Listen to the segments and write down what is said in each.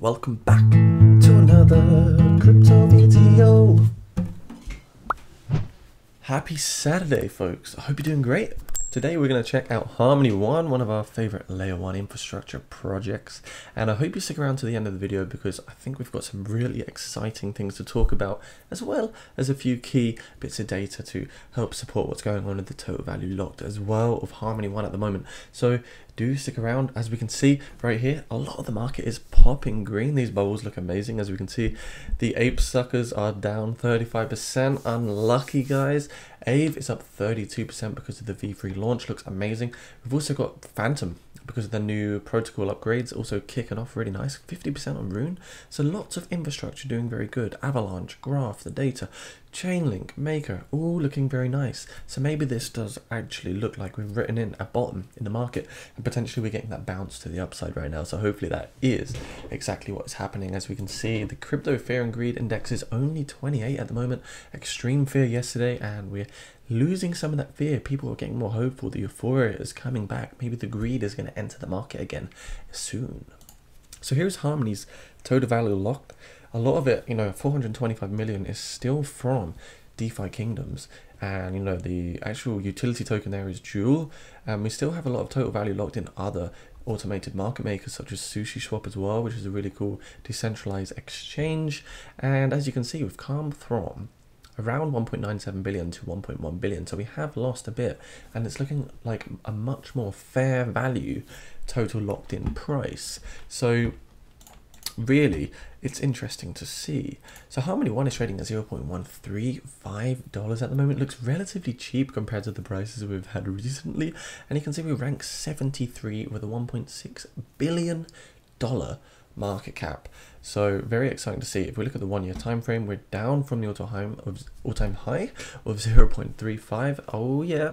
welcome back to another Crypto video. Happy Saturday, folks. I hope you're doing great. Today we're going to check out Harmony One, one of our favorite layer one infrastructure projects. And I hope you stick around to the end of the video because I think we've got some really exciting things to talk about, as well as a few key bits of data to help support what's going on with the total value locked as well of Harmony One at the moment. So do stick around. As we can see right here, a lot of the market is popping green. These bubbles look amazing. As we can see, the ape suckers are down 35%. Unlucky guys. Aave is up 32% because of the V3 launch. Looks amazing. We've also got Fantom because of the new protocol upgrades also kicking off really nice 50% on rune so lots of infrastructure doing very good avalanche graph the data chainlink maker all looking very nice so maybe this does actually look like we've written in a bottom in the market and potentially we're getting that bounce to the upside right now so hopefully that is exactly what's happening as we can see the crypto fear and greed index is only 28 at the moment extreme fear yesterday and we're losing some of that fear. People are getting more hopeful. The euphoria is coming back. Maybe the greed is going to enter the market again soon. So here's Harmony's total value locked. A lot of it, you know, 425 million is still from DeFi kingdoms. And, you know, the actual utility token there is Jewel. And we still have a lot of total value locked in other automated market makers such as Sushi Swap as well, which is a really cool decentralized exchange. And as you can see with Calm Throm, around 1.97 billion to 1.1 billion. So we have lost a bit and it's looking like a much more fair value total locked in price. So really it's interesting to see. So Harmony One is trading at $0.135 at the moment. Looks relatively cheap compared to the prices we've had recently. And you can see we rank 73 with a $1.6 billion market cap. So very exciting to see. If we look at the one year time frame, we're down from the all time of all time high of 0.35. Oh yeah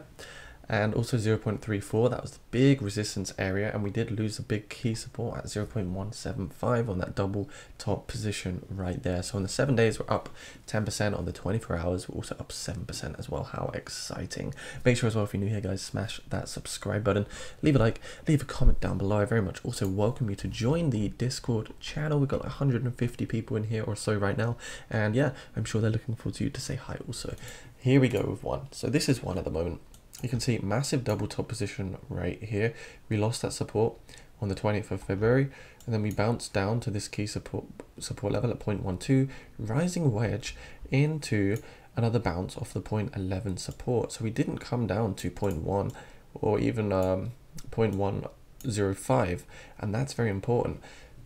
and also 0.34 that was the big resistance area and we did lose a big key support at 0.175 on that double top position right there. So on the seven days we're up 10% on the 24 hours we're also up 7% as well. How exciting. Make sure as well if you're new here guys smash that subscribe button. Leave a like leave a comment down below. I very much also welcome you to join the discord channel. We've got 150 people in here or so right now. And yeah I'm sure they're looking forward to you to say hi also. Here we go with one. So this is one at the moment you can see massive double top position right here. We lost that support on the 20th of February and then we bounced down to this key support support level at 0.12 rising wedge into another bounce off the 0.11 support so we didn't come down to 0.1 or even um, 0.105 and that's very important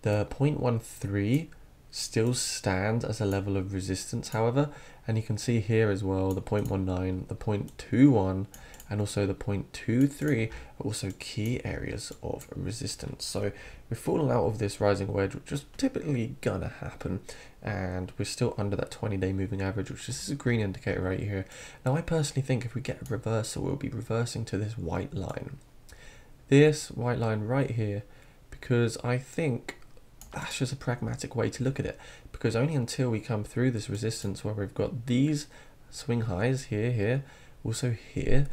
the 0.13 still stands as a level of resistance however and you can see here as well the 0.19 the 0.21 and also the 0.23 are also key areas of resistance. So we've fallen out of this rising wedge, which is typically gonna happen, and we're still under that 20-day moving average, which this is a green indicator right here. Now I personally think if we get a reversal, we'll be reversing to this white line. This white line right here, because I think that's just a pragmatic way to look at it because only until we come through this resistance where we've got these swing highs here here also here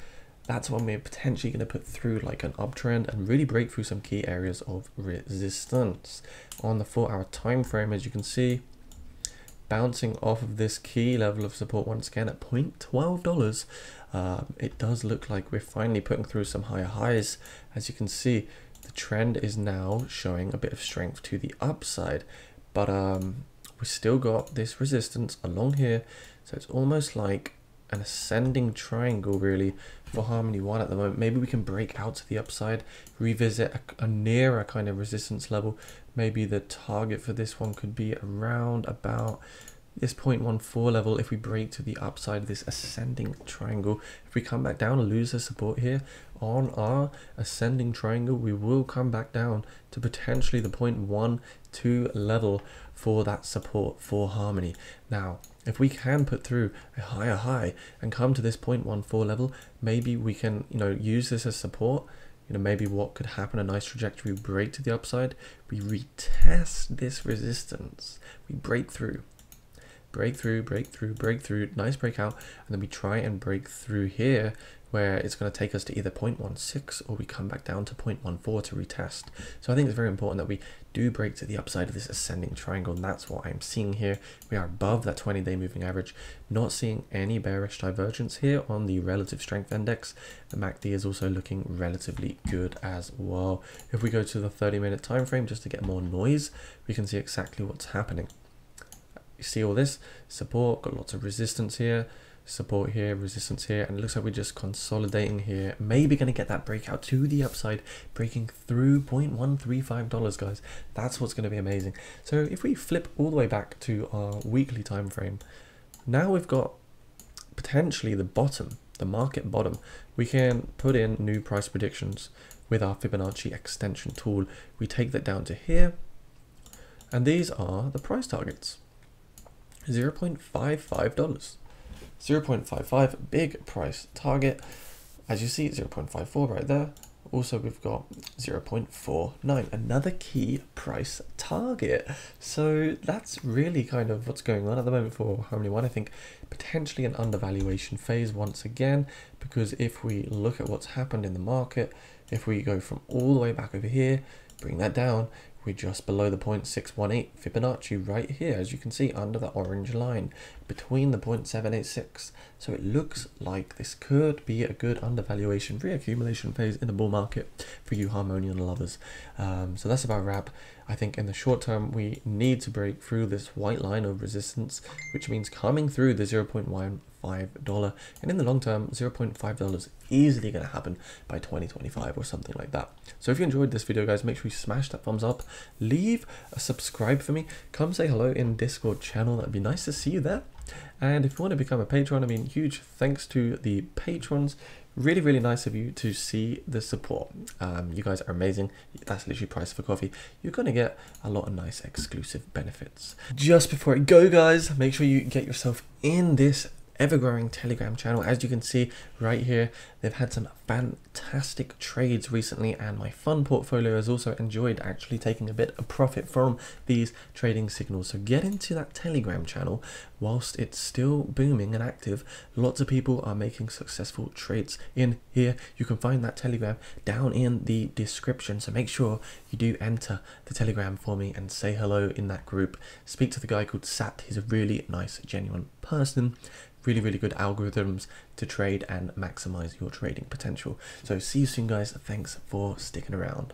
that's when we're potentially going to put through like an uptrend and really break through some key areas of resistance. On the four hour time frame as you can see bouncing off of this key level of support once again at $0.12 uh, it does look like we're finally putting through some higher highs. As you can see the trend is now showing a bit of strength to the upside but um, we still got this resistance along here. So it's almost like an ascending triangle really for Harmony 1 at the moment. Maybe we can break out to the upside, revisit a, a nearer kind of resistance level. Maybe the target for this one could be around about this 0.14 level if we break to the upside of this ascending triangle. If we come back down and lose the support here on our ascending triangle, we will come back down to potentially the 0.12 level for that support for Harmony. Now, if we can put through a higher high and come to this 0.14 level, maybe we can, you know, use this as support. You know, maybe what could happen, a nice trajectory break to the upside. We retest this resistance. We break through breakthrough, breakthrough, breakthrough, nice breakout, and then we try and break through here where it's going to take us to either 0.16 or we come back down to 0.14 to retest. So I think it's very important that we do break to the upside of this ascending triangle and that's what I'm seeing here. We are above that 20 day moving average, not seeing any bearish divergence here on the relative strength index. The MACD is also looking relatively good as well. If we go to the 30 minute time frame just to get more noise, we can see exactly what's happening. You see all this support, got lots of resistance here support here, resistance here, and it looks like we're just consolidating here. Maybe going to get that breakout to the upside, breaking through $0.135, guys. That's what's going to be amazing. So if we flip all the way back to our weekly time frame, now we've got potentially the bottom, the market bottom. We can put in new price predictions with our Fibonacci extension tool. We take that down to here, and these are the price targets. $0.55. 0.55 big price target. As you see 0.54 right there. Also we've got 0.49 another key price target. So that's really kind of what's going on at the moment for Harmony One I think. Potentially an undervaluation phase once again because if we look at what's happened in the market if we go from all the way back over here bring that down we're just below the 0.618 Fibonacci right here, as you can see under the orange line between the 0.786. So it looks like this could be a good undervaluation reaccumulation phase in the bull market for you Harmonian lovers. Um, so that's about wrap. I think in the short term, we need to break through this white line of resistance, which means coming through the 0.1 $5. And in the long term, $0.5 is easily going to happen by 2025 or something like that. So if you enjoyed this video, guys, make sure you smash that thumbs up, leave a subscribe for me, come say hello in Discord channel. That'd be nice to see you there. And if you want to become a patron, I mean, huge thanks to the patrons. Really, really nice of you to see the support. Um, you guys are amazing. That's literally price for coffee. You're going to get a lot of nice exclusive benefits. Just before I go, guys, make sure you get yourself in this ever-growing Telegram channel. As you can see right here, they've had some fantastic trades recently and my fund portfolio has also enjoyed actually taking a bit of profit from these trading signals. So get into that Telegram channel whilst it's still booming and active. Lots of people are making successful trades in here. You can find that Telegram down in the description. So make sure you do enter the Telegram for me and say hello in that group. Speak to the guy called Sat. He's a really nice, genuine person really, really good algorithms to trade and maximize your trading potential. So see you soon, guys. Thanks for sticking around.